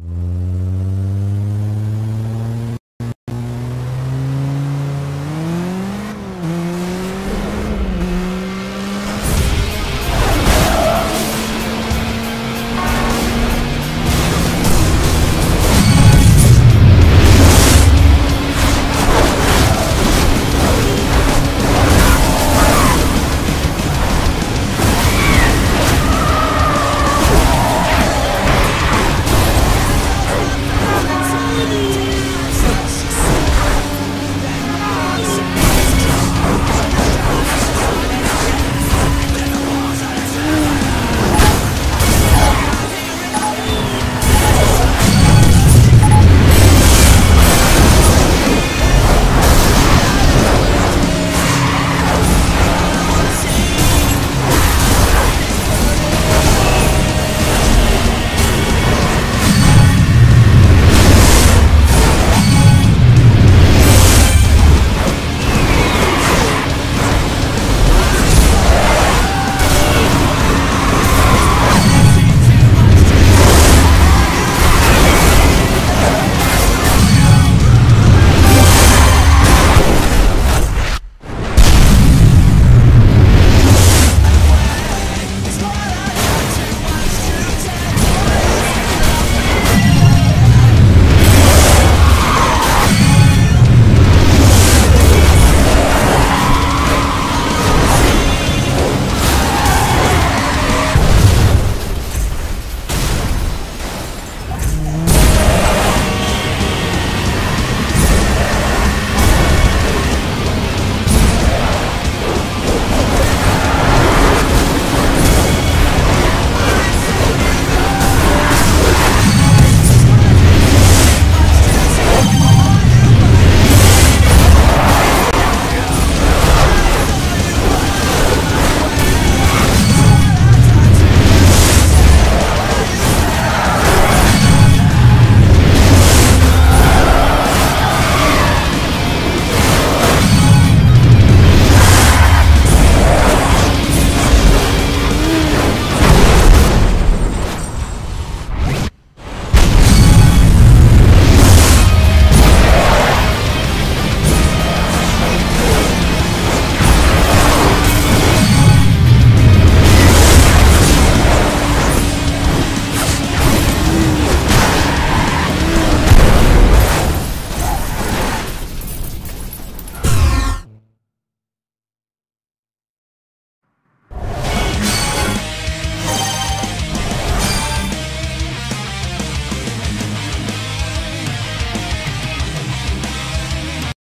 Mm-hmm.